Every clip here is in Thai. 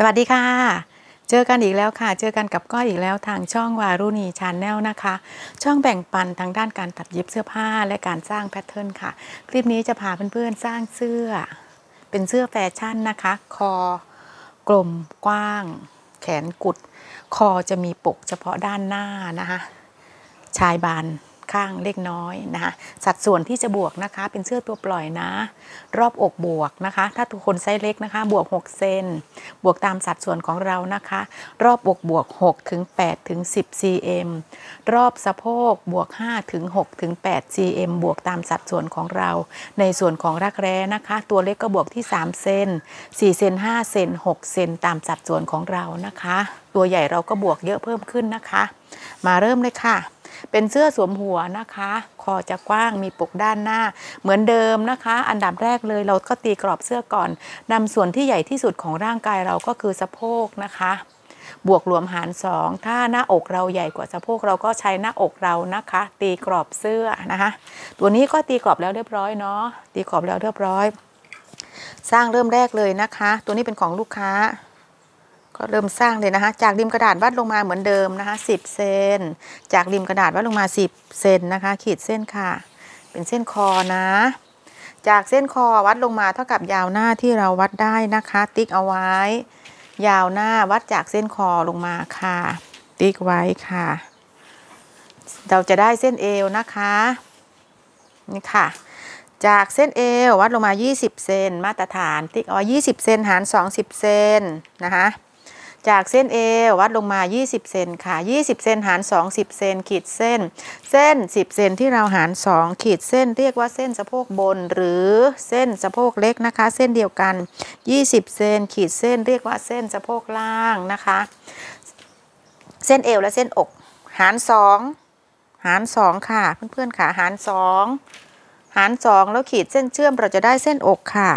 สวัสดีค่ะ เจอกันอีกแล้วค่ะ เจอกันกับก้อยอีกแล้วทางช่องวารุณีชาแนลนะคะ ช่องแบ่งปันทางด้านการตัดเย็บเสื้อผ้าและการสร้าง pattern ค่ะ คลิปนี้จะพาเพื่อนๆสร้างเสื้อ เป็นเสื้อแฟชั่นนะคะ คอกลมกว้าง แขนกุด คอจะมีปกเฉพาะด้านหน้านะคะ ชายบาน ข้างเล็กน้อยนะคะสัดส่วนที่จะบวกนะคะเป็นเสื้อตัวปล่อยนะ รอบอกบวกนะคะ ถ้าทุกคนไซส์เล็กนะคะ บวก 6 เซนบวกตามสัดส่วนของเรานะคะ รอบอกบวก6ถึง8ถึง10 cm รอบสะโพกบวก5ถึง6ถึง8 cm บวกตามสัดส่วนของเรา ในส่วนของรักแร้นะคะ ตัวเล็กก็บวกที่ 3 เซน4เซน5เซน6เซนตามสัดส่วนของเรานะคะ ตัวใหญ่เราก็บวกเยอะเพิ่มขึ้นนะคะ มาเริ่มเลยค่ะ เป็นเสื้อสวมหัวนะคะ คอจะกว้างมีปกด้านหน้า เหมือนเดิมนะคะ อันดับแรกเลยเราก็ตีกรอบเสื้อก่อนนำส่วนที่ใหญ่ที่สุดของร่างกายเราก็คือสะโพกนะคะบวกรวมหารสองถ้าหน้าอกเราใหญ่กว่าสะโพกเราก็ใช้หน้าอกเรานะคะ ตีกรอบเสื้อนะคะ ตัวนี้ก็ตีกรอบแล้วเรียบร้อยเนาะตีกรอบแล้วเรียบร้อย สร้างเริ่มแรกเลยนะคะ ตัวนี้เป็นของลูกค้า ก็เริ่มสร้างเลยนะคะจากริมกระดาษวัดลงมาเหมือนเดิมนะคะ10เซนจากริมกระดาษวัดลงมา 10เซนนะคะ ขีดเส้นค่ะ เป็นเส้นคอนะ จากเส้นคอวัดลงมาเท่ากับยาวหน้าที่เราวัดได้นะคะ ติ๊กเอาไว้ ยาวหน้าวัดจากเส้นคอลงมาค่ะ ติ๊กไว้ค่ะ เราจะได้เส้นเอวนะคะนี่ค่ะจากเส้นเอววัดลงมา 20 เซนมาตรฐาน ติ๊กเอาไว้20 เซนหาร 20 เซนนะคะ จากเส้นเอววัดลงมา 20 เซนค่ะ 20 เซนหาร20เซนขีดเส้น เส้น 10 เซนที่เราหาร 2 ขีดเส้นเรียกว่าเส้นสะโพกบน หรือเส้นสะโพกเล็กนะคะ เส้นเดียวกัน 20 เซนขีดเส้นเรียกว่าเส้นสะโพกล่างนะคะ เส้นเอวและเส้นอก หาร 2 หาร 2 ค่ะ เพื่อนๆค่ะหาร 2 หาร 2 แล้วขีดเส้นเชื่อมเราจะได้เส้นอกค่ะ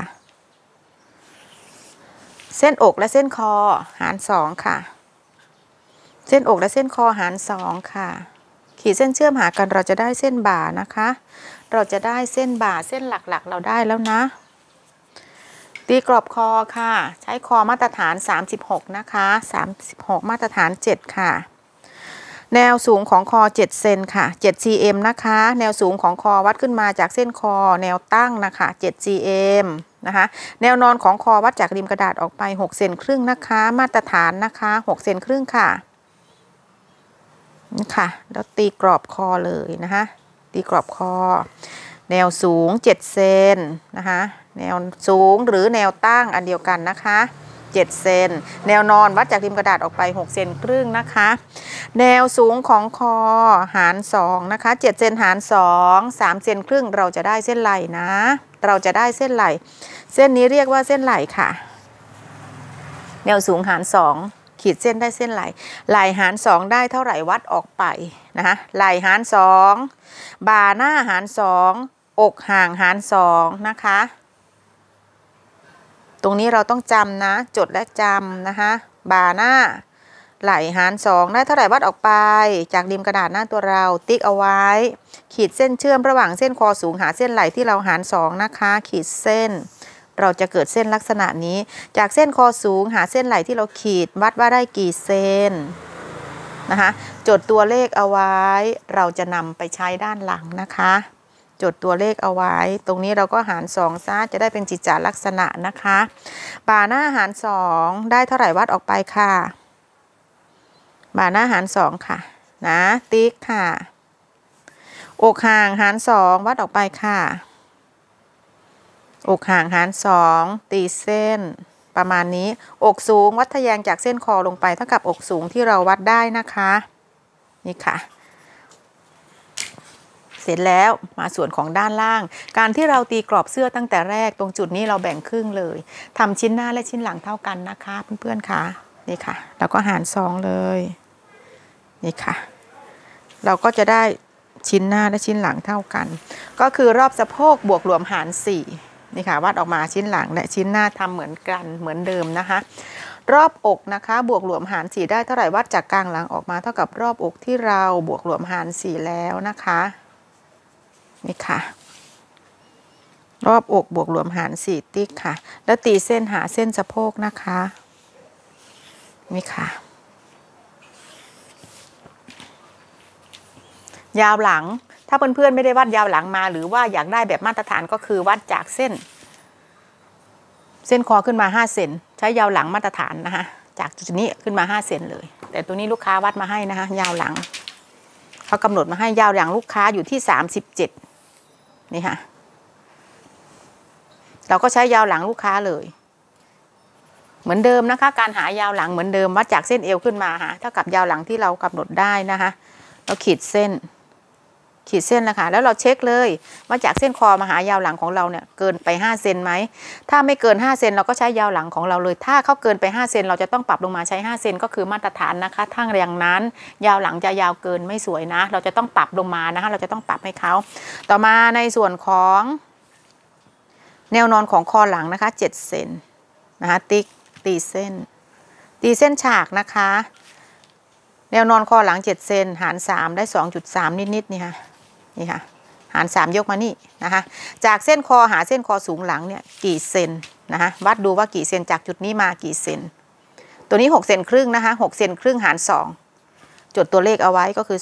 เส้นอกและเส้นคอหารสองค่ะ เส้นอกและเส้นคอหารสองค่ะ ขีดเส้นเชื่อมหากันเราจะได้เส้นบ่านะคะ เราจะได้เส้นบ่าเส้นหลักๆ เราได้แล้วนะ ตีกรอบคอค่ะ ใช้คอมาตรฐาน 36 นะคะ 36 มาตรฐาน 7 ค่ะ แนวสูงของคอ 7 เซนค่ะ 7 cm นะคะ แนวสูงของคอวัดขึ้นมาจากเส้นคอ แนวตั้งนะคะ 7 cm นะคะ แนวนอนของคอวัดจากริมกระดาษออกไป 6 เซนครึ่งนะคะ มาตรฐานนะคะ 6 เซนครึ่งค่ะนี่ค่ะ แล้วตีกรอบคอเลยนะคะ ตีกรอบคอ แนวสูง 7 เซนนะคะ แนวสูงหรือแนวตั้งอันเดียวกันนะคะ 7 เซน แนวนอนวัดจากริมกระดาษออกไป 6 เซนครึ่งนะคะ แนวสูงของคอหาร 2 นะคะ 7 เซนหาร 2 3 เซนครึ่งเราจะได้เส้นไหล่นะ เราจะได้เส้นไหล่ เส้นนี้เรียกว่าเส้นไหล่ค่ะ แนวสูงหาร 2ขีดเส้นได้เส้นไหล่ไหล่หาร 2 ได้เท่าไหร่วัดออกไปนะคะไหล่หาร 2 บ่าหน้าหาร 2 อกห่างหาร 2 นะคะ ตรงนี้เราต้องจำนะ จดและจำนะคะบ่าหน้า ไหลหารสองได้เท่าไหร่วัดออกไป จากริมกระดาษหน้าตัวเราติ๊กเอาไว้ ขีดเส้นเชื่อมระหว่างเส้นคอสูงหาเส้นไหลที่เราหารสองนะคะ ขีดเส้น เราจะเกิดเส้นลักษณะนี้ จากเส้นคอสูงหาเส้นไหลที่เราขีดวัดว่าได้กี่เซนนะคะจดตัวเลขเอาไว้ เราจะนำไปใช้ด้านหลังนะคะ จดตัวเลขเอาไว้ ตรงนี้เราก็หารสองซะจะได้เป็นจิตจาลักษณะนะคะ บ่าหน้าหารสองได้เท่าไหร่วัดออกไปค่ะ บ่าหน้าหารสองค่ะ นะ ติ๊กค่ะ อกห่างหารสองวัดออกไปค่ะ อกห่างหารสองตีเส้นประมาณนี้ อกสูงวัดทะแยงจากเส้นคอลงไปเท่ากับอกสูงที่เราวัดได้นะคะ นี่ค่ะ เสร็จแล้วมาส่วนของด้านล่าง การที่เราตีกรอบเสื้อตั้งแต่แรกตรงจุดนี้เราแบ่งครึ่งเลยทำชิ้นหน้าและชิ้นหลังเท่ากันนะคะเพื่อนๆค่ะนี่ค่ะ แล้วก็หารสองเลยนี่ค่ะ เราก็จะได้ชิ้นหน้าและชิ้นหลังเท่ากัน ก็คือรอบสะโพกบวกรวมหารสี่นี่ค่ะวัดออกมาชิ้นหลังและชิ้นหน้าทำเหมือนกันเหมือนเดิมนะคะ รอบอกนะคะ บวกรวมหารสี่ได้เท่าไหร่วัดจากกลางหลังออกมาเท่ากับรอบอกที่เราบวกรวมหารสี่แล้วนะคะ นี่ค่ะ รอบอกบวกรวมหารสี่ติ๊กค่ะ แล้วตีเส้นหาเส้นสะโพกนะคะ นี่ค่ะ ยาวหลังถ้าเพื่อนๆไม่ได้วัดยาวหลังมา หรือว่าอยากได้แบบมาตรฐานก็คือวัดจากเส้น เส้นคอขึ้นมา 5 เซนใช้ยาวหลังมาตรฐานนะคะจากจุดนี้ขึ้นมา 5 เซนเลย แต่ตัวนี้ลูกค้าวัดมาให้นะคะยาวหลังเขากำหนดมาให้ยาวหลังลูกค้าอยู่ที่ 37 นี่ค่ะ เราก็ใช้ยาวหลังลูกค้าเลย เหมือนเดิมนะคะ การหายาวหลังเหมือนเดิมวัดจากเส้นเอวขึ้นมาฮะเท่ากับยาวหลังที่เรากำหนดได้นะคะ เราขีดเส้น ขีดเส้นนะคะแล้วเราเช็คเลยว่าจากเส้นคอมาหายาวหลังของเราเนี่ยเกินไป5เซนไหมถ้าไม่เกิน5เซนเราก็ใช้ยาวหลังของเราเลย ถ้าเขาเกินไป5เซนเราจะต้องปรับลงมาใช้5เซนก็คือมาตรฐานนะคะทั้งแรงนั้น ยาวหลังจะยาวเกินไม่สวยนะ เราจะต้องปรับลงมานะคะ เราจะต้องปรับให้เขาต่อมาในส่วนของ แนวนอนของคอหลังนะคะ7เซนนะคะติ๊กตีเส้น ตีเส้นฉากนะคะ แนวนอนคอหลัง7เซนหาร 3 ได้ 2.3 นิดๆนี่ค่ะ นี่ค่ะหาร 3 ยกมานี่นะคะจากเส้นคอหาเส้นคอสูงหลังเนี่ยกี่เซนนะคะวัดดูว่ากี่เซนจากจุดนี้มากี่เซนตัวนี้ 6 เซนครึ่งนะคะ6เซนครึ่งหาร 2 จดตัวเลขเอาไว้ก็คือ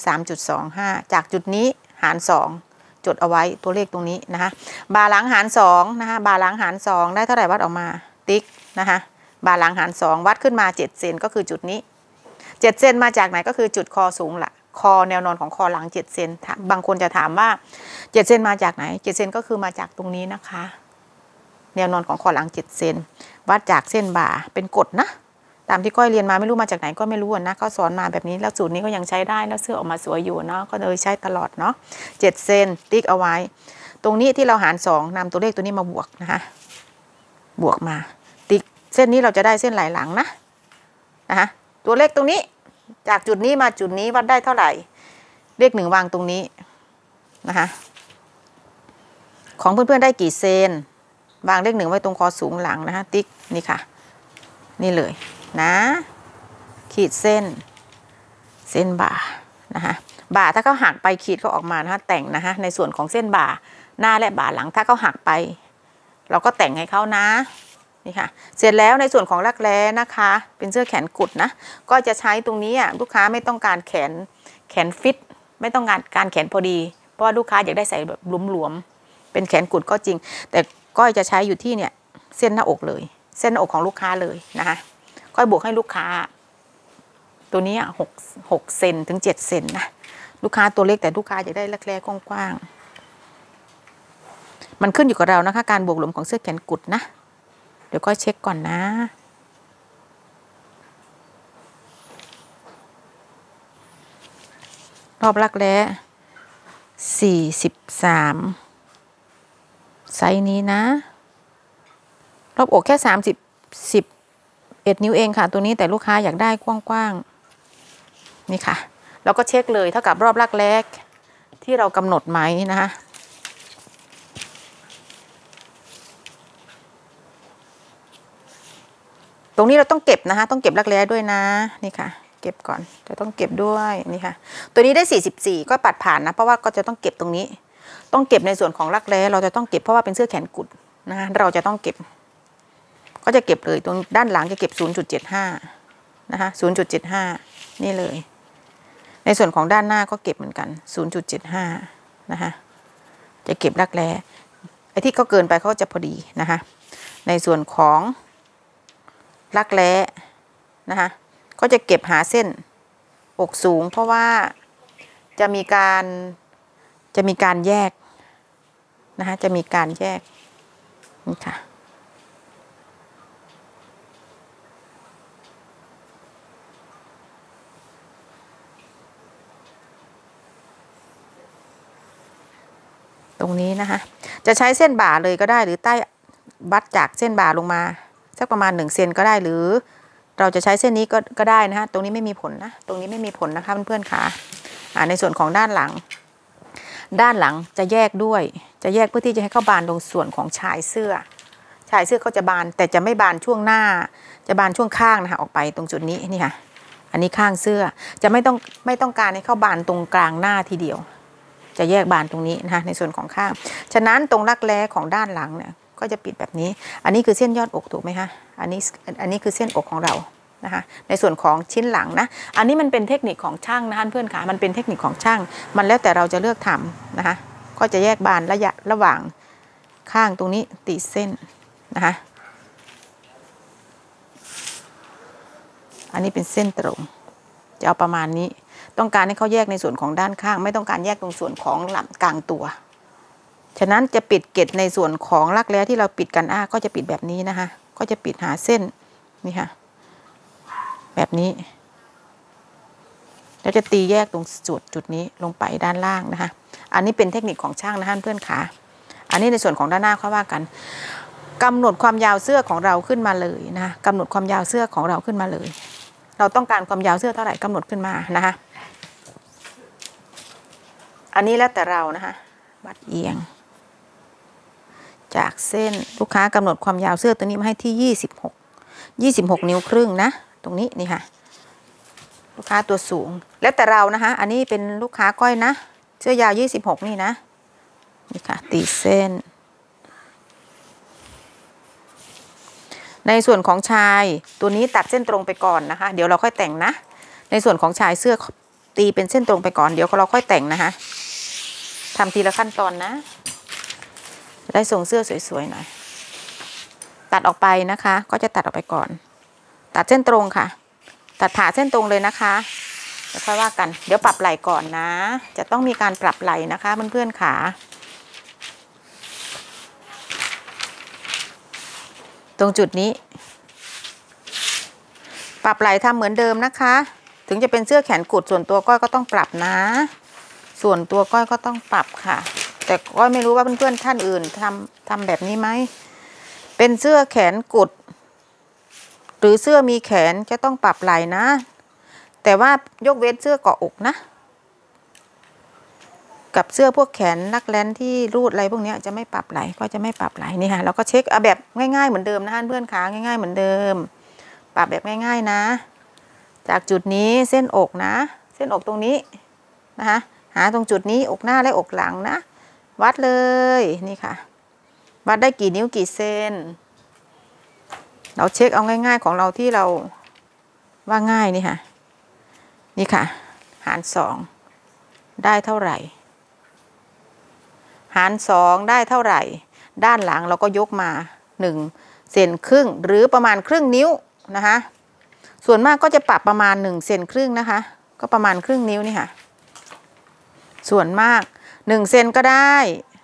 3.25 จากจุดนี้หาร 2 จดเอาไว้ตัวเลขตรงนี้นะคะบาหลังหาร2นะคะบาหลังหาร 2 ได้เท่าไหร่วัดออกมาติ๊กนะคะบาหลังหาร 2 วัดขึ้นมา 7 เซนก็คือจุดนี้ 7 เซนมาจากไหนก็คือจุดคอสูงละ คอแนวนอนของคอหลัง7เซนบางคนจะถามว่า7เซนมาจากไหน7เซนก็คือมาจากตรงนี้นะคะ แนวนอนของคอหลัง7เซนวัดจากเส้นบ่าเป็นกฎนะ ตามที่ก้อยเรียนมาไม่รู้มาจากไหนก็ไม่รู้นะเขาสอนมาแบบนี้แล้วสูตรนี้ก็ยังใช้ได้แล้วเสื้อออกมาสวยอยู่เนาะก็เลยใช้ตลอดเนาะ7เซนติ๊กเอาไว้ ตรงนี้ที่เราหาร2นำตัวเลขตัวนี้มาบวกนะคะบวกมา ติ๊กเส้นนี้เราจะได้เส้นไหลหลังนะนะคะตัวเลขตรงนี้ จากจุดนี้มาจุดนี้วัดได้เท่าไหร่ เลขหนึ่งวางตรงนี้นะคะของเพื่อนๆได้กี่เซนวางเลขหนึ่งไว้ตรงคอสูงหลังนะคะติ๊กนี่ค่ะ นี่เลยนะ ขีดเส้น เส้นบ่านะคะบ่าถ้าเขาหักไปขีดเขาออกมานะคะแต่งนะคะในส่วนของเส้นบ่าหน้าและบ่าหลังถ้าเขาหักไป เราก็แต่งให้เขานะ นี่ค่ะ เสร็จแล้วในส่วนของรักแร้นะคะ เป็นเสื้อแขนกุดนะ ก็จะใช้ตรงนี้อะลูกค้าไม่ต้องการแขนแขนฟิต ไม่ต้องการการแขนพอดี เพราะว่าลูกค้าอยากได้ใส่แบบหลวมๆ เป็นแขนกุดก็จริง แต่ก้อยจะใช้อยู่ที่เนี่ยเส้นหน้าอกเลย เส้นหน้าอกของลูกค้าเลยนะคะ ก้อยบวกให้ลูกค้า ตัวนี้หกหกเซนถึงเจ็ดเซนนะ ลูกค้าตัวเล็กแต่ลูกค้าอยากได้รักแร้กว้างๆ มันขึ้นอยู่กับเรานะคะ การบวกหลวมของเสื้อแขนกุดนะ เดี๋ยวก็เช็คก่อนนะ รอบรักแร้สี่สิบสามไซส์นี้นะ รอบอกแค่สามสิบสิบเอ็ดนิ้วเองค่ะ ตัวนี้แต่ลูกค้าอยากได้กว้างๆ นี่ค่ะ เราก็เช็คเลยเท่ากับรอบรักแรกที่เรากำหนดไหมนะคะ ตรงนี้เราต้องเก็บนะคะ ต้องเก็บรักแร้ด้วยนะนี่ค่ะ เก็บก่อนจะต้องเก็บด้วยนี่ค่ะ ตัวนี้ได้ 44 ก็ปัดผ่านนะ เพราะว่าก็จะต้องเก็บตรงนี้ ต้องเก็บในส่วนของรักแร้เราจะต้องเก็บเพราะว่าเป็นเสื้อแขนกุดนะคะเราจะต้องเก็บ ก็จะเก็บเลยตรงด้านหลังจะเก็บ 0.75 นะคะ 0.75 นี่เลย ในส่วนของด้านหน้าก็เก็บเหมือนกัน 0.75 นะคะจะเก็บรักแร้ไอ้ที่ก็เกินไปเขาจะพอดีนะคะ ในส่วนของ รักแร้นะคะก็จะเก็บหาเส้นอกสูง เพราะว่าจะมีการจะมีการแยกนะคะจะมีการแยกนี่ค่ะตรงนี้นะคะ จะใช้เส้นบ่าเลยก็ได้หรือใต้บัดจากเส้นบ่าลงมา สักประมาณ1เซนก็ได้หรือ เราจะใช้เส้นนี้ก็ก็ได้นะคะตรงนี้ไม่มีผลนะตรงนี้ไม่มีผลนะคะเพื่อนๆค่ะอ่าในส่วนของด้านหลัง ด้านหลังจะแยกด้วย จะแยกเพื่อที่จะให้เข้าบานตรงส่วนของชายเสื้อ ชายเสื้อเขาจะบานแต่จะไม่บานช่วงหน้า จะบานช่วงข้างนะคะออกไปตรงจุดนี้นี่ค่ะอันนี้ข้างเสื้อจะไม่ต้องไม่ต้องการให้เข้าบานตรงกลางหน้าทีเดียว จะแยกบานตรงนี้นะคะในส่วนของข้าง ฉะนั้นตรงรักแร้ของด้านหลังเนี่ย ก็จะปิดแบบนี้ อันนี้คือเส้นยอดอกถูกไหมคะ อันนี้อันนี้คือเส้นอกของเรานะคะ ในส่วนของชิ้นหลังนะ อันนี้มันเป็นเทคนิคของช่างนะคะเพื่อนค่ะมันเป็นเทคนิคของช่าง มันแล้วแต่เราจะเลือกทำนะคะ ก็จะแยกบานระยะระหว่างข้างตรงนี้ตีเส้นนะคะ อันนี้เป็นเส้นตรง จะเอาประมาณนี้ ต้องการให้เขาแยกในส่วนของด้านข้าง ไม่ต้องการแยกตรงส่วนของหลังกลางตัว ฉะนั้นจะปิดเกล็ดในส่วนของรักแร้ที่เราปิดกันอ้าก็จะปิดแบบนี้นะคะ ก็จะปิดหาเส้นนี่ค่ะ แบบนี้ แล้วจะตีแยกตรงจุดจุดนี้ลงไปด้านล่างนะคะ อันนี้เป็นเทคนิคของช่างนะคะเพื่อนขา อันนี้ในส่วนของด้านหน้าค่อยว่ากันกำหนดความยาวเสื้อของเราขึ้นมาเลยนะคะกำหนดความยาวเสื้อของเราขึ้นมาเลย เราต้องการความยาวเสื้อเท่าไหร่กำหนดขึ้นมานะคะอันนี้แล้วแต่เรานะคะบัดเอียง จากเส้นลูกค้ากำหนดความยาวเสื้อตัวนี้มาให้ที่ 26 26 นิ้วครึ่งนะ ตรงนี้นี่ค่ะ ลูกค้าตัวสูง แล้วแต่เรานะคะ อันนี้เป็นลูกค้าก้อยนะ เสื้อยาว 26 นี่นะ นี่ค่ะ ตีเส้น ในส่วนของชายตัวนี้ตัดเส้นตรงไปก่อนนะคะ เดี๋ยวเราค่อยแต่งนะ ในส่วนของชายเสื้อตีเป็นเส้นตรงไปก่อน เดี๋ยวเราค่อยแต่งนะคะทำทีละขั้นตอนนะ ได้ทรงเสื้อสวยๆหน่อย ตัดออกไปนะคะ ก็จะตัดออกไปก่อน ตัดเส้นตรงค่ะ ตัดผ่าเส้นตรงเลยนะคะเดี๋ยวค่อยว่ากัน เดี๋ยวปรับไหล่ก่อนนะ จะต้องมีการปรับไหล่นะคะเพื่อนๆขาตรงจุดนี้ ปรับไหล่ทำเหมือนเดิมนะคะ ถึงจะเป็นเสื้อแขนกุดส่วนตัวก้อยก็ต้องปรับนะ ส่วนตัวก้อยก็ต้องปรับค่ะ แต่ก้อยไม่รู้ว่าเพื่อนๆท่านอื่นทำทำแบบนี้ไหม เป็นเสื้อแขนกุด หรือเสื้อมีแขนจะต้องปรับไหล่นะ แต่ว่ายกเว้นเสื้อเกาะอกนะ กับเสื้อพวกแขนนักแลนที่รูดอะไรพวกนี้จะไม่ปรับไหล่ก็จะไม่ปรับไหล่นี่ค่ะเราก็เช็คเอาแบบง่าย ๆเหมือนเดิมนะคะเพื่อนขาง่าย ๆ เหมือนเดิม ปรับแบบง่าย ๆนะ จากจุดนี้เส้นอกนะ เส้นอกตรงนี้นะคะหาตรงจุดนี้อกหน้าและอกหลังนะ วัดเลยนี่ค่ะ วัดได้กี่นิ้วกี่เซนเราเช็คเอาง่าย ๆของเราที่เราว่าง่ายนี่ค่ะ นี่ค่ะ หารสองได้เท่าไหร่ หารสองได้เท่าไหร่ ด้านหลังเราก็ยกมาหนึ่งเซนครึ่งหรือประมาณครึ่งนิ้วนะคะ ส่วนมากก็จะปรับประมาณหนึ่งเซนครึ่งนะคะ ก็ประมาณครึ่งนิ้วนี่ค่ะ ส่วนมาก หนึ่งเซนก็ได้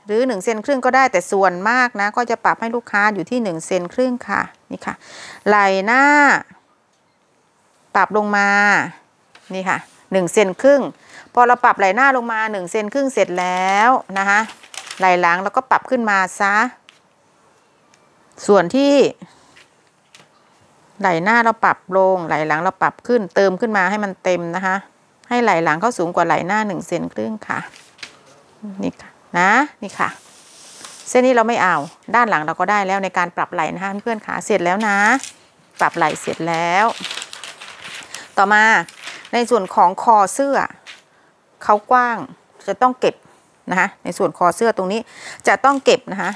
หรือ1เซนครึ่งก็ได้แต่ส่วนมากนะ ก็จะปรับให้ลูกค้าอยู่ที่1เซนครึ่งค่ะนี่ค่ะไหล่หน้า ปรับลงมานี่ค่ะ1เซนครึ่งพอเราปรับไหล่หน้าลงมา1เซนครึ่งเสร็จแล้วนะคะไหล่หลังเราก็ปรับขึ้นมาซะส่วนที่ไหล่หน้าเราปรับลงไหล่หลังเราปรับขึ้นเติมขึ้นมาให้มันเต็มนะคะ ให้ไหล่หลังเข้าสูงกว่าไหล่หน้า1เซนครึ่งค่ะ นี่ค่ะนะนี่ค่ะ เส้นนี้เราไม่เอาด้านหลังเราก็ได้แล้วในการปรับไหล่นะคะเพื่อนขาเสร็จแล้วนะ ปรับไหล่เสร็จแล้ว ต่อมาในส่วนของคอเสื้อเขากว้างจะต้องเก็บนะคะในส่วนคอเสื้อตรงนี้จะต้องเก็บนะคะ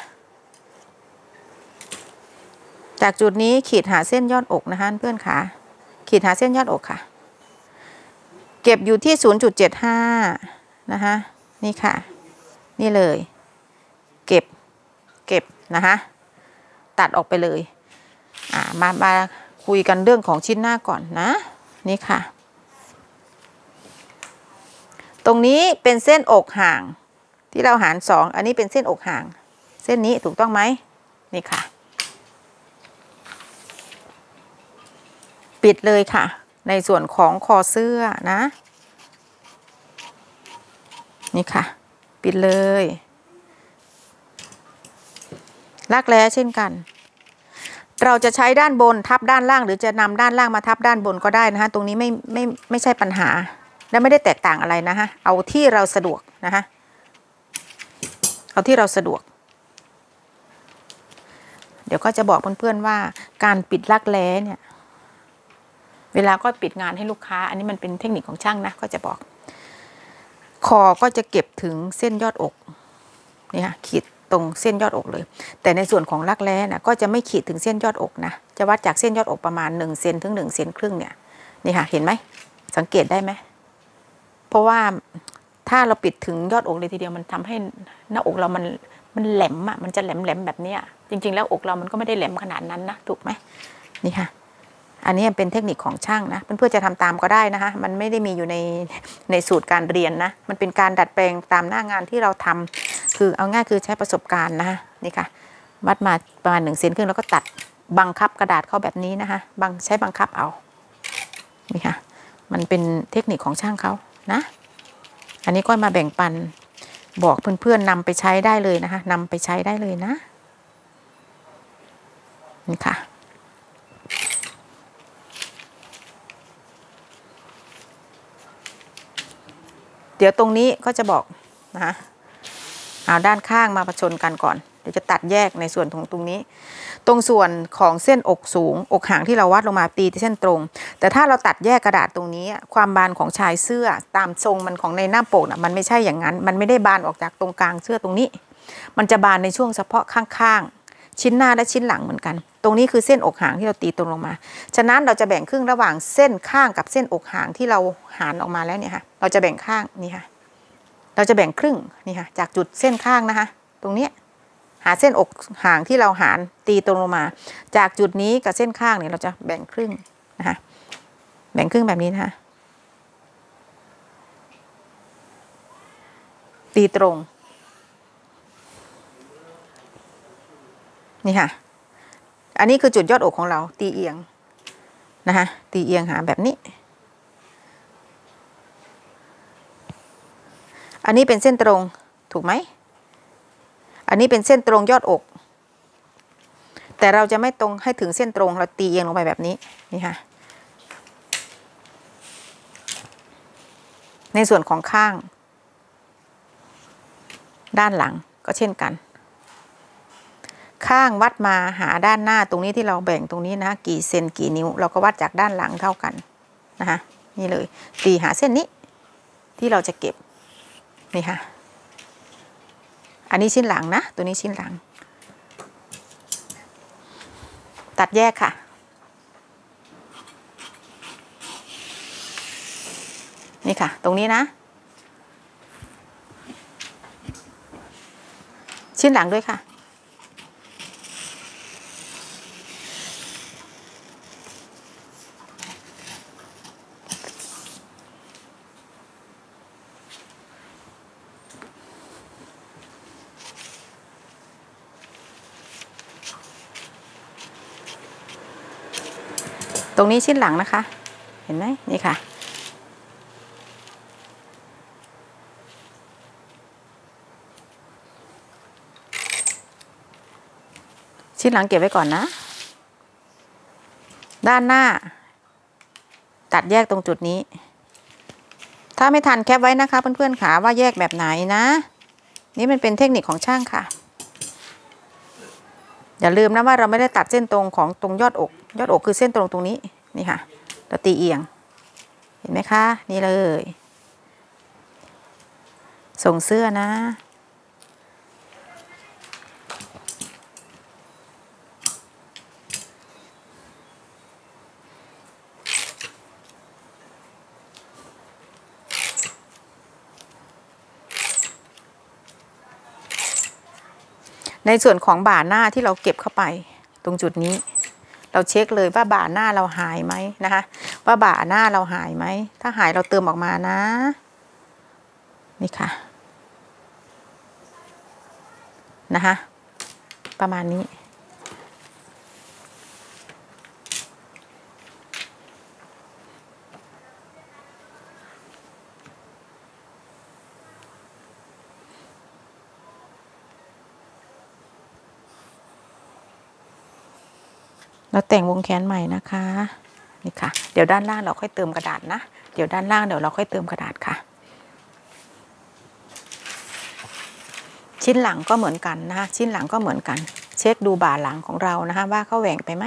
จากจุดนี้ขีดหาเส้นยอดอกนะคะเพื่อนขาขีดหาเส้นยอดอกค่ะ เก็บอยู่ที่ 0.75นะคะ นี่ค่ะ นี่เลย เก็บ เก็บนะคะตัดออกไปเลย อ่า มา มาคุยกันเรื่องของชิ้นหน้าก่อนนะ นี่ค่ะ ตรงนี้เป็นเส้นอกห่าง ที่เราหารสอง อันนี้เป็นเส้นอกห่าง เส้นนี้ถูกต้องไหม นี่ค่ะ ปิดเลยค่ะ ในส่วนของคอเสื้อนะ นี่ค่ะ ปิดเลยลักแร้เช่นกัน เราจะใช้ด้านบนทับด้านล่าง หรือจะนำด้านล่างมาทับด้านบนก็ได้นะคะตรงนี้ไม่ไม่ไม่ใช่ปัญหา และไม่ได้แตกต่างอะไรนะคะเอาที่เราสะดวกนะคะเอาที่เราสะดวก เดี๋ยวก็จะบอกเพื่อนๆว่าการปิดลักแร้เนี่ย เวลาก็ปิดงานให้ลูกค้า อันนี้มันเป็นเทคนิคของช่างนะก็จะบอก คอก็จะเก็บถึงเส้นยอดอกนี่ค่ะขีดตรงเส้นยอดอกเลย แต่ในส่วนของรักแร้นะก็จะไม่ขีดถึงเส้นยอดอกนะจะวัดจากเส้นยอดอกประมาณ1เซนถึง1เซนครึ่งเนี่ยนี่ค่ะเห็นไหมสังเกตได้ไหมเพราะว่าถ้าเราปิดถึงยอดอกเลยทีเดียวมันทำให้หน้าอกเรามันมันแหลมอะมันจะแหลมแหลมแบบเนี้ยจริง ๆ แล้วอกเรามันก็ไม่ได้แหลมขนาดนั้นนะถูกไหมนี่ค่ะ อันนี้เป็นเทคนิคของช่างนะเพื่อนๆจะทำตามก็ได้นะคะ มันไม่ได้มีอยู่ในในสูตรการเรียนนะ มันเป็นการดัดแปลงตามหน้างานที่เราทำคือเอาง่ายคือใช้ประสบการณ์นะคะนี่ค่ะวัดมาประมาณหนึ่งเซนครึ่งแล้วก็ตัดบังคับกระดาษเข้าแบบนี้นะคะบังใช้บังคับเอานี่ค่ะ มันเป็นเทคนิคของช่างเขานะ อันนี้ก็มาแบ่งปันบอกเพื่อนๆนำไปใช้ได้เลยนะคะนำไปใช้ได้เลยนะนี่ค่ะ เดี๋ยวตรงนี้ก็จะบอกนะคะเอาด้านข้างมาปะชนกันก่อน เดี๋ยวจะตัดแยกในส่วนของตรงนี้ ตรงส่วนของเส้นอกสูง อกห่างที่เราวัดลงมาตีที่เส้นตรง แต่ถ้าเราตัดแยกกระดาษตรงนี้ ความบานของชายเสื้อตามทรงมันของในหน้าปกน่ะมันไม่ใช่อย่างนั้น มันไม่ได้บานออกจากตรงกลางเสื้อตรงนี้ มันจะบานในช่วงเฉพาะข้างๆ ชิ้นหน้าและชิ้นหลังเหมือนกัน ตรงนี้คือเส้นอกหางที่เราตีตรงลงมา ฉะนั้นเราจะแบ่งครึ่งระหว่างเส้นข้างกับเส้นอกหางที่เราหารออกมาแล้วเนี่ยค่ะ เราจะแบ่งข้างนี่ค่ะ เราจะแบ่งครึ่งนี่ค่ะ จากจุดเส้นข้างนะคะ ตรงนี้หาเส้นอกหางที่เราหารตีตรงลงมา จากจุดนี้กับเส้นข้างเนี่ยเราจะแบ่งครึ่งนะคะ แบ่งครึ่งแบบนี้นะคะ ตีตรง นี่ค่ะ อันนี้คือจุดยอดอกของเรา ตีเอียงนะคะตีเอียงหาแบบนี้ อันนี้เป็นเส้นตรงถูกไหม อันนี้เป็นเส้นตรงยอดอก แต่เราจะไม่ตรงให้ถึงเส้นตรงเราตีเอียงลงไปแบบนี้นี่ค่ะในส่วนของข้าง ด้านหลังก็เช่นกัน ข้างวัดมาหาด้านหน้าตรงนี้ที่เราแบ่งตรงนี้นะกี่เซนกี่นิ้ว เราก็วัดจากด้านหลังเท่ากันนะคะนี่เลยตีหาเส้นนี้ที่เราจะเก็บนี่ค่ะอันนี้ชิ้นหลังนะ ตัวนี้ชิ้นหลัง ตัดแยกค่ะ นี่ค่ะ ตรงนี้นะ ชิ้นหลังด้วยค่ะ ตรงนี้ชิ้นหลังนะคะ เห็นไหมนี่ค่ะ ชิ้นหลังเก็บไว้ก่อนนะ ด้านหน้า ตัดแยกตรงจุดนี้ ถ้าไม่ทันแคปไว้นะคะ เพื่อนๆขาว่าแยกแบบไหนนะ นี่มันเป็นเทคนิคของช่างค่ะ อย่าลืมนะว่าเราไม่ได้ตัดเส้นตรงของตรงยอดอก ยอดอกคือเส้นตรงตรงนี้นี่ค่ะเราตีเอียง เห็นไหมคะ นี่เลย ส่งเสื้อนะ ในส่วนของบ่าหน้าที่เราเก็บเข้าไปตรงจุดนี้ เราเช็คเลยว่าบ่าหน้าเราหายไหมนะคะ ว่าบ่าหน้าเราหายไหม ถ้าหายเราเติมออกมานะ นี่ค่ะ นะคะ ประมาณนี้ เราแต่งวงแขนใหม่นะคะนี่ค่ะ เดี๋ยวด้านล่างเราค่อยเติมกระดาษนะ เดี๋ยวด้านล่างเดี๋ยวเราค่อยเติมกระดาษค่ะ ชิ้นหลังก็เหมือนกันนะคะชิ้นหลังก็เหมือนกัน เช็คดูบ่าหลังของเรานะคะว่าเขาแหว่งไปไหม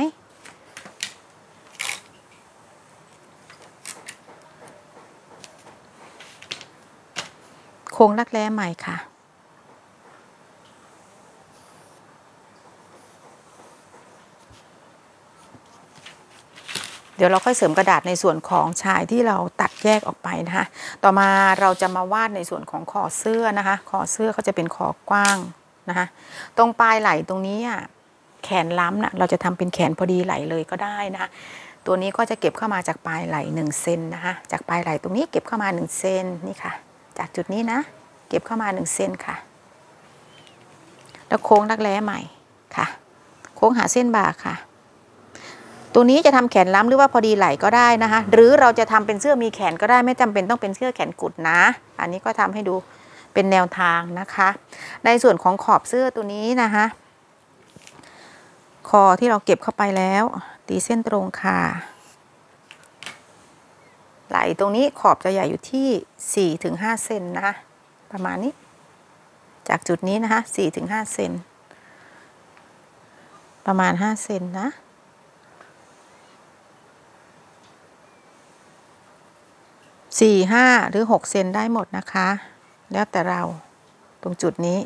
โค้งรักแร้ใหม่ค่ะ ดี๋ยวเราค่อยเสริมกระดาษในส่วนของชายที่เราตัดแยกออกไปนะคะต่อมาเราจะมาวาดในส่วนของคอเสื้อนะคะคอเสื้อเขาจะเป็นคอกว้างนะคะตรงปลายไหล่ตรงนี้อะแขนล้ำนะเราจะทำเป็นแขนพอดีไหลเลยก็ได้นะคะตัวนี้ก็จะเก็บเข้ามาจากปลายไหล่หนึ่งเซนนะคะจากปลายไหล่ตรงนี้เก็บเข้ามาหนึ่งเซนนี่ค่ะ จากจุดนี้นะ เก็บเข้ามาหนึ่งเซนค่ะ แล้วโค้งรักแร้ใหม่ค่ะ โค้งหาเส้นบ่าค่ะ ตัวนี้จะทำแขนล้ำหรือว่าพอดีไหล่ก็ได้นะคะ หรือเราจะทำเป็นเสื้อมีแขนก็ได้ไม่จำเป็นต้องเป็นเสื้อแขนกุดนะ อันนี้ก็ทำให้ดูเป็นแนวทางนะคะ ในส่วนของขอบเสื้อตัวนี้นะคะคอที่เราเก็บเข้าไปแล้ว ตีเส้นตรงค่ะไหล่ตรงนี้ขอบจะใหญ่อยู่ที่ 4-5 เซนนะคะประมาณนี้ จากจุดนี้นะคะ4-5 เซนประมาณ 5 เซนนะ สี่ห้าหรือหกเซนได้หมดนะคะ แล้วแต่เราตรงจุดนี้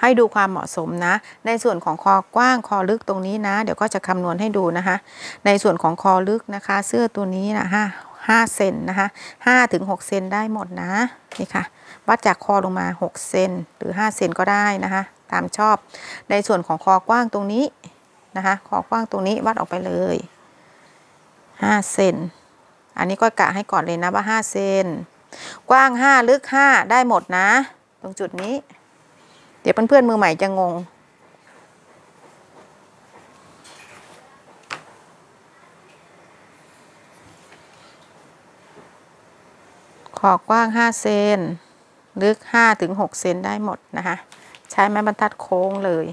ให้ดูความเหมาะสมนะ ในส่วนของคอกว้างคอลึกตรงนี้นะ เดี๋ยวก็จะคำนวณให้ดูนะคะ ในส่วนของคอลึกนะคะ เสื้อตัวนี้นะห้าห้าเซนนะคะห้าถึงหกเซนได้หมดนะนี่ค่ะ วัดจากคอลงมาหกเซนหรือห้าเซนก็ได้นะคะ ตามชอบ ในส่วนของคอกว้างตรงนี้นะคะ คอกว้างตรงนี้วัดออกไปเลยห้าเซน อันนี้ก็กะให้ก่อนเลยนะว่า5เซนกว้าง 5 ลึก 5 ได้หมดนะ ตรงจุดนี้ เดี๋ยวเพื่อนๆมือใหม่จะงง ขอกว้าง 5 เซนลึก 5 ถึง 6 เซนได้หมดนะคะ ใช้ไม้บรรทัดโค้งเลย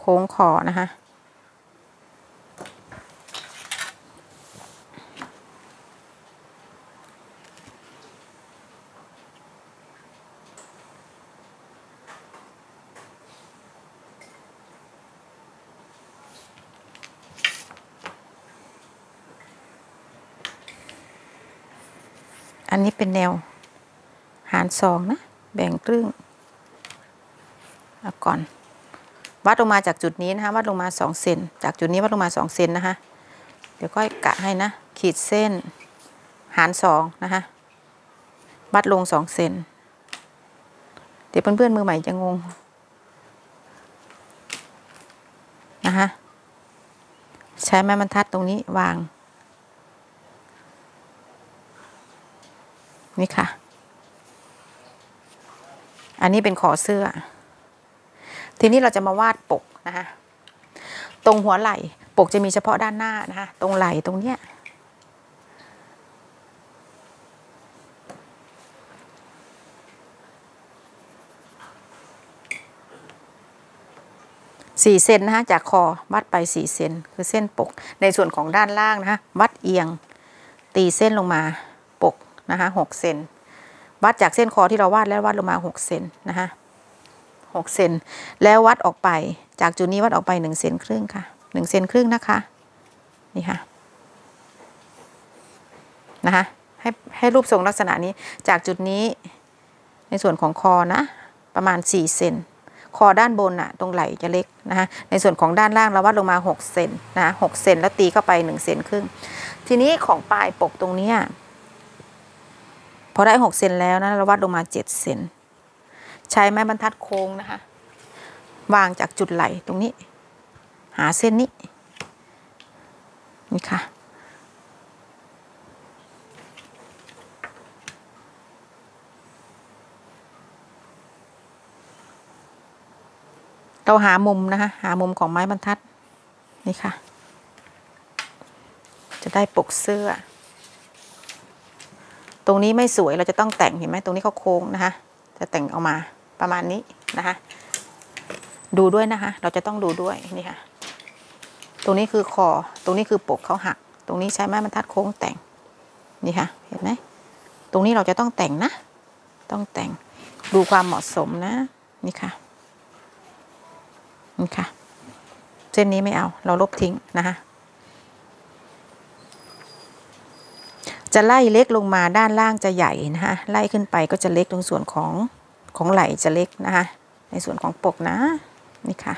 โค้งคอนะคะ อันนี้เป็นแนว หารสองนะ แบ่งครึ่งเอาก่อน วัดลงมาจากจุดนี้นะคะ วัดลงมา2เซน จากจุดนี้วัดลงมา2เซนนะคะ เดี๋ยวก็กะให้นะ ขีดเส้น หารสองนะคะ วัดลง2เซน เดี๋ยวเพื่อนๆมือใหม่จะงงนะคะใช้ไม้บรรทัดตรงนี้วาง นี่ค่ะ อันนี้เป็นขอเสื้อ ทีนี้เราจะมาวาดปกนะคะตรงหัวไหล่ปกจะมีเฉพาะด้านหน้านะคะตรงไหล่ตรงเนี้ยสี่เซนนะคะจากคอวัดไปสี่เซนคือเส้นปก ในส่วนของด้านล่างนะคะวัดเอียง ตีเส้นลงมา นะคะหกเซนวัดจากเส้นคอที่เราวาดแล้ววัดลงมาหกเซนนะคะหกเซนแล้ววัดออกไปจากจุดนี้วัดออกไปหนึ่งเซนครึ่งค่ะหนึ่งเซนครึ่งนะคะนี่ค่ะนะคะให้ให้รูปทรงลักษณะนี้จากจุดนี้ในส่วนของคอนะประมาณสี่เซนคอด้านบนอะตรงไหล่จะเล็กนะคะในส่วนของด้านล่างเราวัดลงมาหกเซนนะหกเซนแล้วตีเข้าไปหนึ่งเซนครึ่ง ทีนี้ของปลายปกตรงนี้ พอได้หกเซนแล้วนะเราวัดลงมาเจ็ดเซนใช้ไม้บรรทัดโค้งนะคะ วางจากจุดไหลตรงนี้ หาเส้นนี้ นี่ค่ะ เราหามุมนะคะ หามุมของไม้บรรทัด นี่ค่ะ จะได้ปกเสื้อ ตรงนี้ไม่สวยเราจะต้องแต่งเห็นไหมตรงนี้เขาโค้งนะคะ จะแต่งออกมาประมาณนี้นะคะ ดูด้วยนะคะ เราจะต้องดูด้วยนี่ค่ะ ตรงนี้คือคอ ตรงนี้คือปกเขาหัก ตรงนี้ใช้ไม้บรรทัดโค้งแต่งนี่ค่ะ เห็นไหมตรงนี้เราจะต้องแต่งนะ ต้องแต่งดูความเหมาะสมนะนี่ค่ะนี่ค่ะ เส้นนี้ไม่เอาเราลบทิ้งนะคะ จะไล่เล็กลงมาด้านล่างจะใหญ่นะคะไล่ขึ้นไปก็จะเล็กตรงส่วนของของไหลจะเล็กนะคะในส่วนของปกนะนี่ค่ะ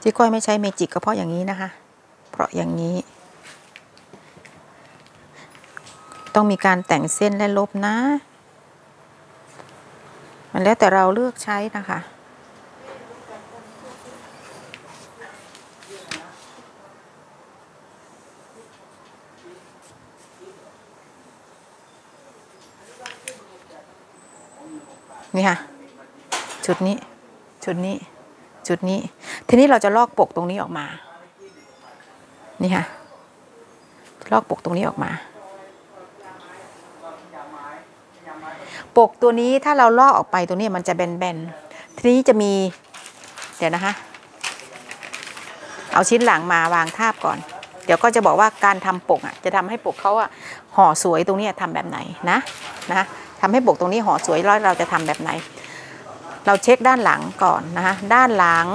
ที่ก้อยไม่ใช้เมจิกก็เพราะอย่างนี้นะคะ เพราะอย่างนี้ ต้องมีการแต่งเส้นและลบนะ มันแล้วแต่เราเลือกใช้นะคะนี่ค่ะ จุดนี้ จุดนี้ จุดนี้ ทีนี้เราจะลอกปกตรงนี้ออกมา นี่ค่ะ ลอกปกตรงนี้ออกมา ปกตัวนี้ถ้าเราลอกออกไปตัวนี้มันจะแบนๆ ทีนี้จะมี เดี๋ยวนะคะ เอาชิ้นหลังมาวางทาบก่อน เดี๋ยวก็จะบอกว่าการทำปกอะจะทำให้ปกเขาอะห่อสวยตรงนี้ทำแบบไหนนะนะทำให้ปกตรงนี้ห่อสวยแล้วเราจะทำแบบไหน เราเช็คด้านหลังก่อนนะคะด้านหลัง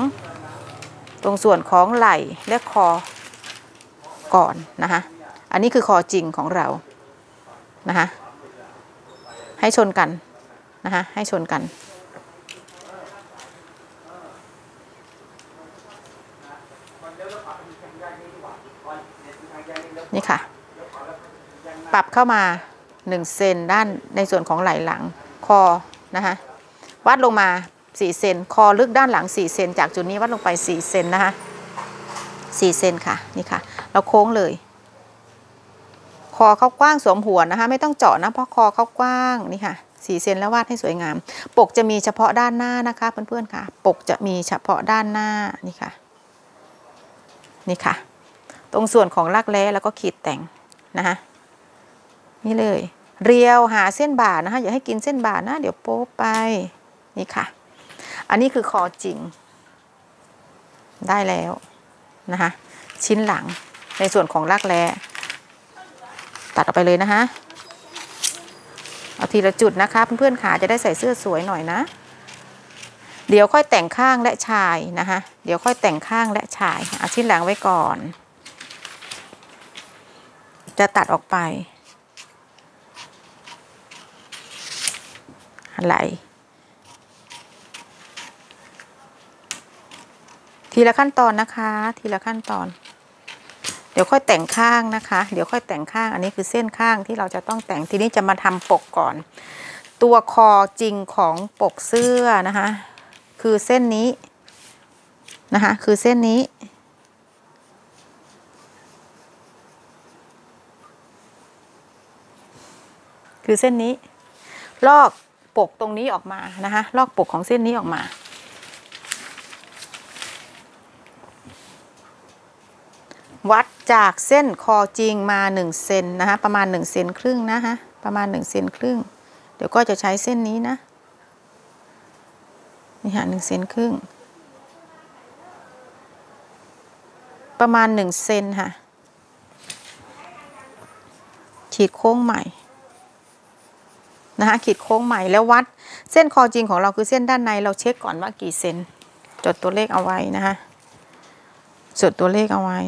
ตรงส่วนของไหล่และคอก่อนนะคะอันนี้คือคอจริงของเรานะคะ ให้ชนกันนะคะให้ชนกัน นี่ค่ะ ปรับเข้ามา1เซนด้านในส่วนของไหล่หลังคอนะคะวัดลงมา 4 เซนคอลึกด้านหลัง 4 เซนจากจุดนี้วัดลงไป 4 เซนนะคะ4เซนค่ะนี่ค่ะ เราโค้งเลย คอเขากว้างสวมหัวนะคะ ไม่ต้องเจาะนะเพราะคอเขากว้างนี่ค่ะ4เซนแล้ววาดให้สวยงาม ปกจะมีเฉพาะด้านหน้านะคะเพื่อนๆค่ะ ปกจะมีเฉพาะด้านหน้านี่ค่ะ นี่ค่ะ ตรงส่วนของรักแร้แล้วก็ขีดแต่งนะคะนี่เลย เรียวหาเส้นบ่านะคะอย่าให้กินเส้นบ่านะ เดี๋ยวโป๊ไปนี่ค่ะ อันนี้คือคอจริง ได้แล้วนะคะชิ้นหลังในส่วนของรักแร้ ตัดออกไปเลยนะคะเอาทีละจุดนะคะเพื่อนๆขาจะได้ใส่เสื้อสวยหน่อยนะ เดี๋ยวค่อยแต่งข้างและชายนะคะเดี๋ยวค่อยแต่งข้างและชายเอาชิ้นหลังไว้ก่อน จะตัดออกไปอะไรทีละขั้นตอนนะคะ ทีละขั้นตอน ดี๋ยวค่อยแต่งข้างนะคะ เดี๋ยวค่อยแต่งข้าง อันนี้คือเส้นข้างที่เราจะต้องแต่งทีนี้จะมาทำปกก่อน ตัวคอจริงของปกเสื้อนะคะ คือเส้นนี้นะคะ คือเส้นนี้คือเส้นนี้ ลอกปกตรงนี้ออกมานะคะ ลอกปกของเส้นนี้ออกมา วัด จากเส้นคอจริงมา1เซนนะคะประมาณ1เซนครึ่งนะคะประมาณ1เซนครึ่ง เดี๋ยวก็จะใช้เส้นนี้นะนี่ค่ะหนึ่งเซนครึ่ง ประมาณหนึ่งเซนค่ะ ขีดโค้งใหม่นะคะขีดโค้งใหม่แล้ววัดเส้นคอจริงของเราคือเส้นด้านในเราเช็คก่อนว่ากี่เซนจดตัวเลขเอาไว้นะคะจดตัวเลขเอาไว้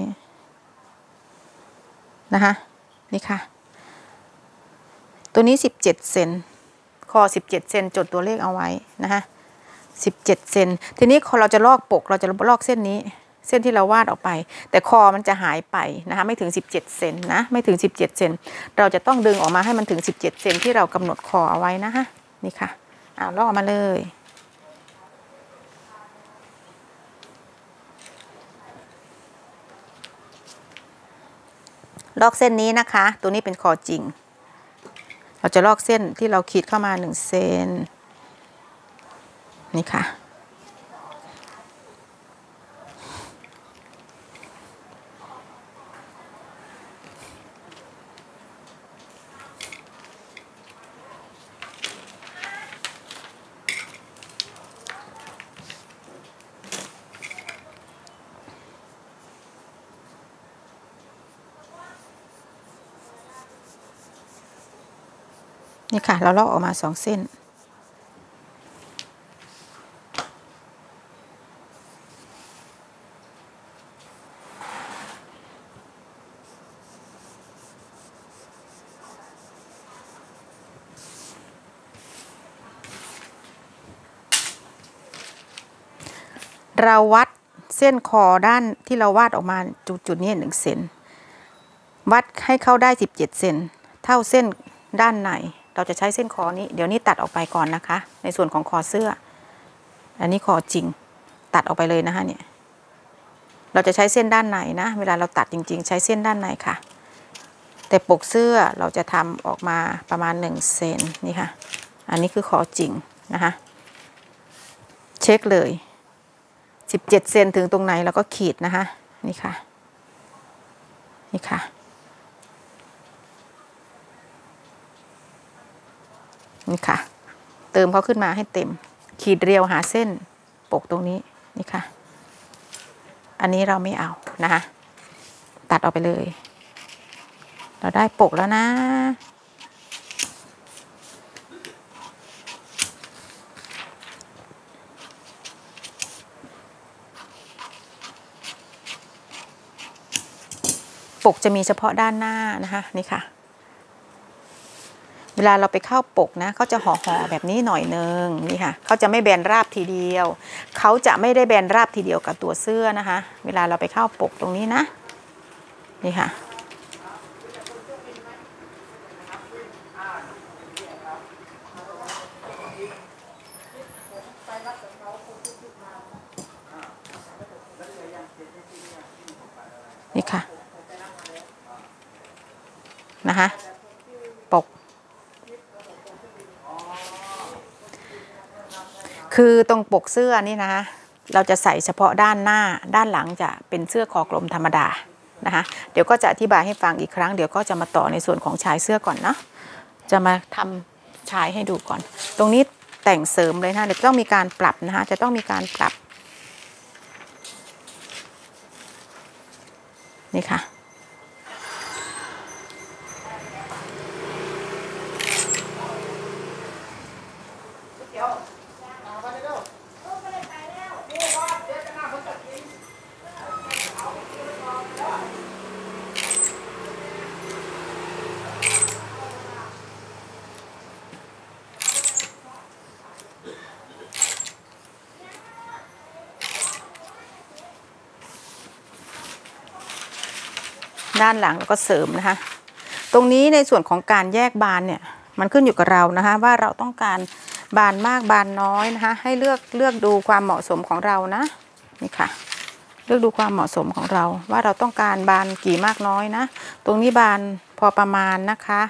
นะคะนี่ค่ะ ตัวนี้ 17 เซนคอ 17 เซนจดตัวเลขเอาไว้นะคะ17 เซนทีนี้เราจะลอกปกเราจะลอกเส้นนี้เส้นที่เราวาดออกไป แต่คอมันจะหายไปนะคะไม่ถึง 17 เซนนะไม่ถึง 17 เซนเราจะต้องดึงออกมาให้มันถึง 17 เซนที่เรากำหนดคอเอาไว้นะคะนี่ค่ะเอาลอกออกมาเลย ลอกเส้นนี้นะคะ ตัวนี้เป็นคอจริง เราจะลอกเส้นที่เราขีดเข้ามา1เซนนี่ค่ะ นี่ค่ะ เราลอกออกมาสองเส้น เราวัดเส้นคอด้านที่เราวาดออกมาจุดจุดนี้หนึ่งเซนวัดให้เข้าได้ 17 เซนเท่าเส้นด้านใน เราจะใช้เส้นคอนี้ เดี๋ยวนี้ตัดออกไปก่อนนะคะ ในส่วนของคอเสื้อ อันนี้คอจริง ตัดออกไปเลยนะคะเนี่ย เราจะใช้เส้นด้านในนะ เวลาเราตัดจริง ๆ ใช้เส้นด้านในค่ะ แต่ปกเสื้อเราจะทำออกมาประมาณ1เซนนี่ค่ะ อันนี้คือคอจริงนะคะ เช็คเลย 17เซนถึงตรงไหนเราก็ขีดนะคะ นี่ค่ะ นี่ค่ะ นี่ค่ะ เติมเขาขึ้นมาให้เต็ม ขีดเรียวหาเส้นปกตรงนี้นี่ค่ะ อันนี้เราไม่เอานะคะตัดออกไปเลย เราได้ปกแล้วนะปกจะมีเฉพาะด้านหน้านะคะนี่ค่ะ เวลาเราไปเข้าปกนะเขาจะห่อห่อๆแบบนี้หน่อยนึงนี่ค่ะเขาจะไม่แบนราบทีเดียวเขาจะไม่ได้แบนราบทีเดียวกับตัวเสื้อนะคะ เวลาเราไปเข้าปกตรงนี้นะนี่ค่ะ นี่ค่ะ นะคะ ปก คือตรงปกเสื้อนี่นะเราจะใส่เฉพาะด้านหน้าด้านหลังจะเป็นเสื้อคอกลมธรรมดานะคะเดี๋ยวก็จะอธิบายให้ฟังอีกครั้ง เดี๋ยวก็จะมาต่อในส่วนของชายเสื้อก่อนเนาะจะมาทำชายให้ดูก่อน ตรงนี้แต่งเสริมเลยนะเดี๋ยวต้องมีการปรับนะคะจะต้องมีการปรับนี่ค่ะ ด้านหลังแล้วก็เสริมนะคะ ตรงนี้ในส่วนของการแยกบานเนี่ยมันขึ้นอยู่กับเรานะคะ ว่าเราต้องการบานมากบานน้อยนะคะ ให้เลือกเลือกดูความเหมาะสมของเรานะนี่ค่ะ เลือกดูความเหมาะสมของเรา ว่าเราต้องการบานกี่มากน้อยนะ ตรงนี้บานพอประมาณนะคะ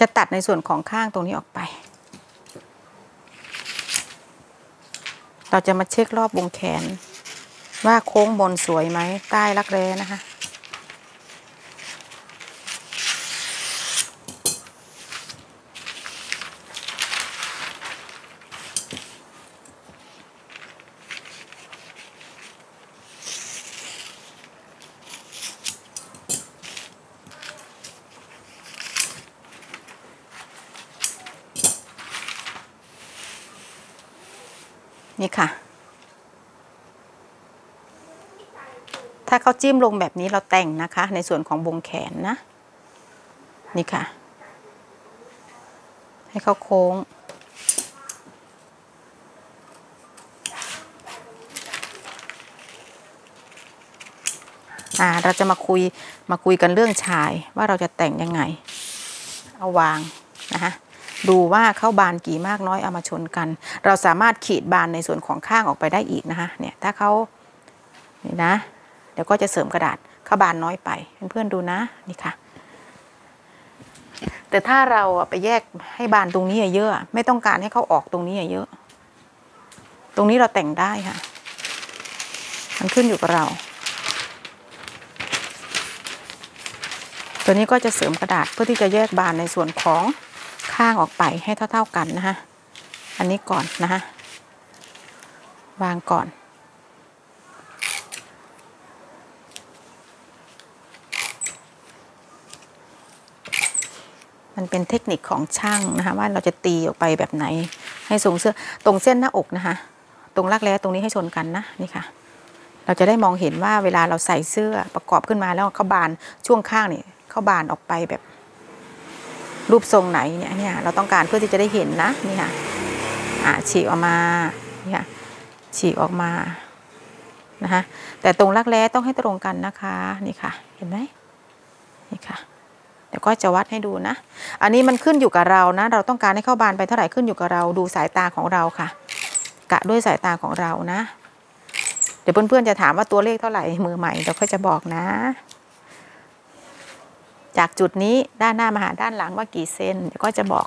จะตัดในส่วนของข้างตรงนี้ออกไป เราจะมาเช็ครอบวงแขน ว่าโค้งบนสวยไหมใต้รักแร้นะคะ นี่ค่ะ ถ้าเขาจิ้มลงแบบนี้เราแต่งนะคะ ในส่วนของวงแขนนะ นี่ค่ะ ให้เขาโค้ง อ่า เราจะมาคุยมาคุยกันเรื่องชายว่าเราจะแต่งยังไง เอาวางนะคะ ดูว่าเข้าบานกี่มากน้อยเอามาชนกัน เราสามารถขีดบานในส่วนของข้างออกไปได้อีกนะคะเนี่ยถ้าเขานี่นะ เดี๋ยวก็จะเสริมกระดาษเข้าบานน้อยไปเพื่อนๆดูนะนี่ค่ะ แต่ถ้าเราไปแยกให้บานตรงนี้เยอะไม่ต้องการให้เขาออกตรงนี้เยอะ ตรงนี้เราแต่งได้ค่ะ มันขึ้นอยู่กับเราตัวนี้ก็จะเสริมกระดาษเพื่อที่จะแยกบานในส่วนของ ข้างออกไปให้เท่า ๆกันนะคะอันนี้ก่อนนะคะวางก่อนมันเป็นเทคนิคของช่างนะคะว่าเราจะตีออกไปแบบไหน ให้สูงเสื้อตรงเส้นหน้าอกนะคะ ตรงรักแร้ตรงนี้ให้ชนกันนะนี่ค่ะ เราจะได้มองเห็นว่าเวลาเราใส่เสื้อประกอบขึ้นมาแล้วเขาบานช่วงข้างนี่เขาบานออกไปแบบ รูปทรงไหนเนี่ยเนี่ยเราต้องการเพื่อที่จะได้เห็นนะนี่ค่ะอ่าฉีกออกมานี่ค่ะฉีกออกมานะคะแต่ตรงรักแร้ต้องให้ตรงกันนะคะนี่ค่ะเห็นไหมนี่ค่ะเดี๋ยวก็จะวัดให้ดูนะ อันนี้มันขึ้นอยู่กับเรานะ เราต้องการให้เข้าบานไปเท่าไหร่ขึ้นอยู่กับเราดูสายตาของเราค่ะ กะด้วยสายตาของเรานะ เดี๋ยวเพื่อนๆจะถามว่าตัวเลขเท่าไหร่มือใหม่เราก็จะบอกนะ จากจุดนี้ด้านหน้ามาหาด้านหลังว่ากี่เซนเดี๋ยวก็จะบอก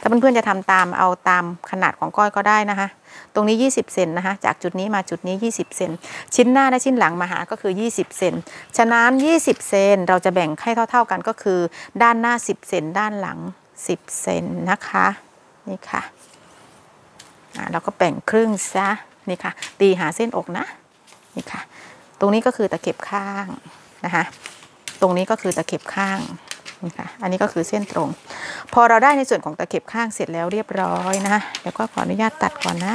ถ้าเพื่อนๆจะทำตามเอาตามขนาดของก้อยก็ได้นะคะ ตรงนี้ 20 เซนนะคะ จากจุดนี้มาจุดนี้ 20 เซนชิ้นหน้าและชิ้นหลังมาหาก็คือ 20 เซนฉะนั้น20 เซนเราจะแบ่งให้เท่า ๆกันก็คือ ด้านหน้า 10 เซนด้านหลัง 10 เซนนะคะนี่ค่ะอ่าเราก็แบ่งครึ่งซะนี่ค่ะ ตีหาเส้นอกนะนี่ค่ะ ตรงนี้ก็คือตะเข็บข้างนะคะ ตรงนี้ก็คือตะเข็บข้างนี่ค่ะอันนี้ก็คือเส้นตรง พอเราได้ในส่วนของตะเข็บข้างเสร็จแล้วเรียบร้อยนะเดี๋ยวก็ขออนุญาตตัดก่อนนะ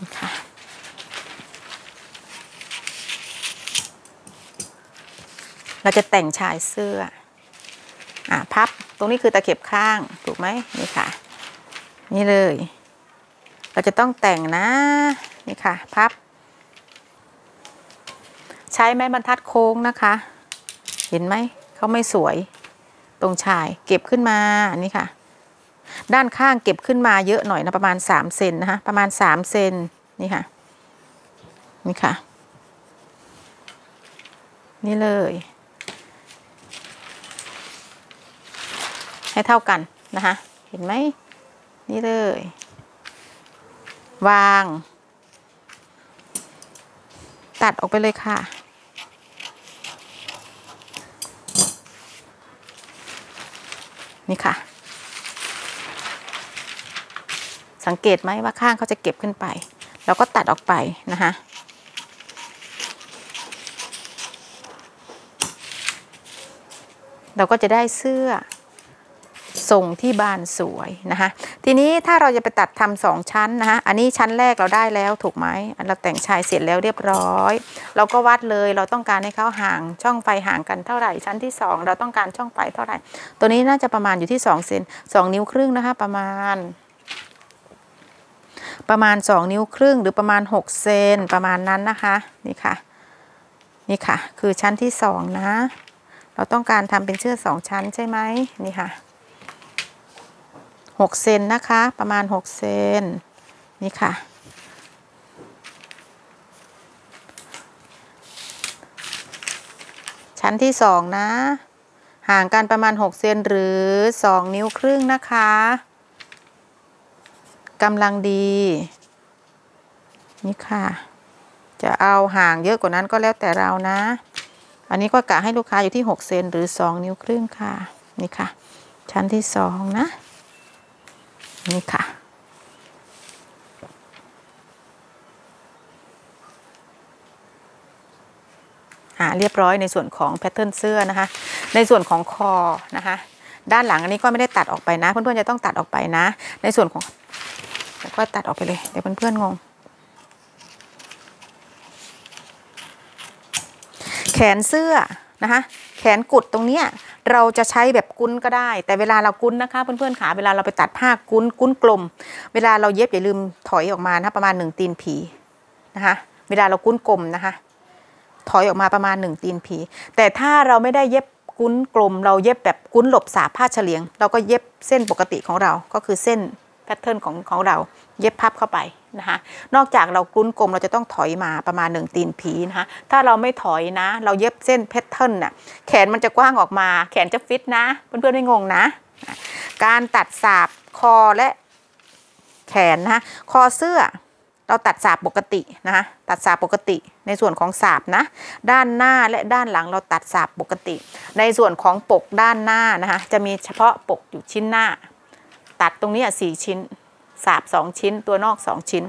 นี่ค่ะเราจะแต่งชายเสื้ออะพับตรงนี้คือตะเข็บข้างถูกไหมนี่ค่ะ นี่เลย เราจะต้องแต่งนะนี่ค่ะ พับ ใช้ไม้บรรทัดโค้งนะคะ เห็นไหมเขาไม่สวยตรงชายเก็บขึ้นมาอันนี้ค่ะ ด้านข้างเก็บขึ้นมาเยอะหน่อยนะประมาณ3เซนนะคะประมาณ3เซนนี่ค่ะนี่ค่ะ นี่เลย ให้เท่ากันนะคะเห็นไหมนี่เลย วาง ตัดออกไปเลยค่ะ นี่ค่ะ สังเกตไหมว่าข้างเขาจะเก็บขึ้นไป แล้วก็ตัดออกไปนะคะเราก็จะได้เสื้อ ทรงที่บานสวยนะคะทีนี้ถ้าเราจะไปตัดทำสองชั้นนะคะอันนี้ชั้นแรกเราได้แล้วถูกไหมเราแต่งชายเสร็จแล้วเรียบร้อย เราก็วัดเลยเราต้องการให้เขาห่างช่องไฟห่างกันเท่าไหร่ ชั้นที่สองเราต้องการช่องไฟเท่าไหร่ ตัวนี้น่าจะประมาณอยู่ที่สองเซนสองนิ้วครึ่งนะคะประมาณ ประมาณสองนิ้วครึ่งหรือประมาณหกเซนประมาณนั้นนะคะนี่ค่ะนี่ค่ะ คือชั้นที่สองนะ เราต้องการทำเป็นเชือกสองชั้นใช่ไหมนี่ค่ะ หกเซนนะคะ ประมาณหกเซนนี่ค่ะ ชั้นที่สองนะ ห่างกันประมาณหกเซนหรือสองนิ้วครึ่งนะคะกำลังดี นี่ค่ะ จะเอาห่างเยอะกว่านั้นก็แล้วแต่เรานะ อันนี้ก็กะให้ลูกค้าอยู่ที่ 6 เซนหรือ 2 นิ้วครึ่งค่ะ นี่ค่ะ ชั้นที่ 2 นะ นี่ค่ะ อ่าเรียบร้อยในส่วนของแพทเทิร์นเสื้อนะคะ ในส่วนของคอนะคะ ด้านหลังอันนี้ก็ไม่ได้ตัดออกไปนะ เพื่อนๆจะต้องตัดออกไปนะ ในส่วนของก็ตัดออกไปเลย เดี๋ยวเพื่อนๆงงแขนเสื้อนะคะ แขนกุดตรงเนี้ย เราจะใช้แบบกุ้นก็ได้ แต่เวลาเรากุ้นนะคะเพื่อนๆขาเวลาเราไปตัดผ้ากุ้นกุ้นกลม เวลาเราเย็บอย่าลืมถอยออกมานะประมาณหนึ่งตีนผีนะคะเวลาเรากุ้นกลมนะคะ ถอยออกมาประมาณหนึ่งตีนผี แต่ถ้าเราไม่ได้เย็บกุ้นกลม เราเย็บแบบกุ้นหลบสาบผ้าเฉลียง เราก็เย็บเส้นปกติของเราก็คือเส้น pattern ของของเรา เย็บพับเข้าไป นะคะนอกจากเรากุ้นกลมเราจะต้องถอยมาประมาณหนึ่งตีนผีนะคะถ้าเราไม่ถอยนะ เราเย็บเส้น pattern น่ะแขนมันจะกว้างออกมา แขนจะฟิตนะเพื่อนๆไม่งงนะ การตัดสาบคอและแขนนะคะคอเสื้อเราตัดสาบปกตินะคะตัดสาบปกติในส่วนของสาบนะ ด้านหน้าและด้านหลังเราตัดสาบปกติ ในส่วนของปกด้านหน้านะคะจะมีเฉพาะปกอยู่ชิ้นหน้า ตัดตรงนี้สี่ชิ้น สาบสองชิ้น ตัวนอกสองชิ้น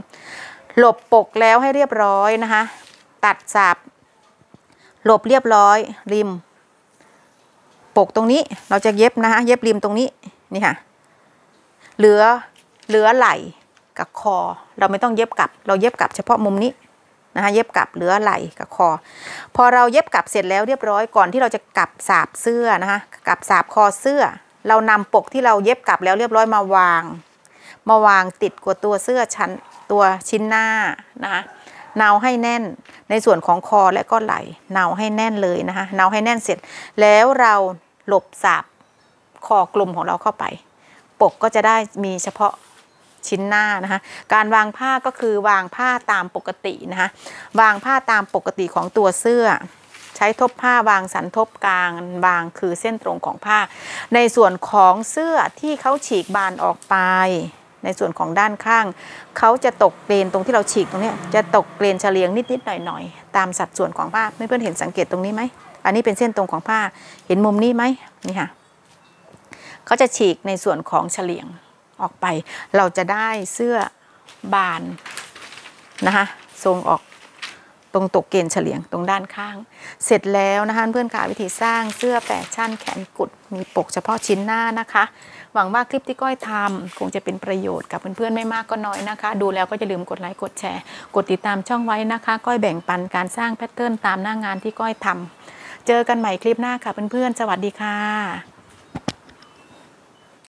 หลบปกแล้วให้เรียบร้อยนะคะ ตัดสาบหลบเรียบร้อยริม ปกตรงนี้เราจะเย็บนะคะเย็บริมตรงนี้นี่ค่ะ เหลือเหลือไหล่กับคอ เราไม่ต้องเย็บกลับ เราเย็บกลับเฉพาะมุมนี้นะคะเย็บกลับเหลือไหล่กับคอ พอเราเย็บกลับเสร็จแล้วเรียบร้อยก่อนที่เราจะกลับสาบเสื้อนะคะกลับสาบคอเสื้อ เรานำปกที่เราเย็บกลับแล้วเรียบร้อยมาวาง มาวางติดกับตัวเสื้อชั้นตัวชิ้นหน้านะคะเนาให้แน่นในส่วนของคอและก็ไหล่เนาให้แน่นเลยนะคะเนาให้แน่นเสร็จ แล้วเราหลบสาบคอกลมของเราเข้าไป ปกก็จะได้มีเฉพาะชิ้นหน้านะคะการวางผ้าก็คือวางผ้าตามปกตินะคะวางผ้าตามปกติของตัวเสื้อ ใช้ทบผ้าวางสันทบกลางวางคือเส้นตรงของผ้า ในส่วนของเสื้อที่เขาฉีกบานออกไป ในส่วนของด้านข้าง เขาจะตกเกรนตรงที่เราฉีกตรงนี้จะตกเกรนเฉลียงนิดๆหน่อยๆ ตามสัดส่วนของผ้าเพื่อนๆเห็นสังเกตตรงนี้ไหมอันนี้เป็นเส้นตรงของผ้าเห็นมุมนี้ไหมนี่ค่ะเขาจะฉีกในส่วนของเฉลียงออกไป เราจะได้เสื้อบานนะคะทรงออกตรงตกเกณฑ์เฉลียงตรงด้านข้าง เสร็จแล้วนะคะเพื่อนค่ะวิธีสร้างเสื้อแฟชั่นแขนกุดมีปกเฉพาะชิ้นหน้านะคะ หวังว่าคลิปที่ก้อยทำคงจะเป็นประโยชน์กับเพื่อนๆไม่มากก็น้อยนะคะ ดูแล้วก็จะลืมกดไลค์กดแชร์ กดติดตามช่องไว้นะคะ ก้อยแบ่งปันการสร้างแพทเทิร์นตามหน้างานที่ก้อยทำเจอกันใหม่คลิปหน้าค่ะเพื่อนๆสวัสดีค่ะ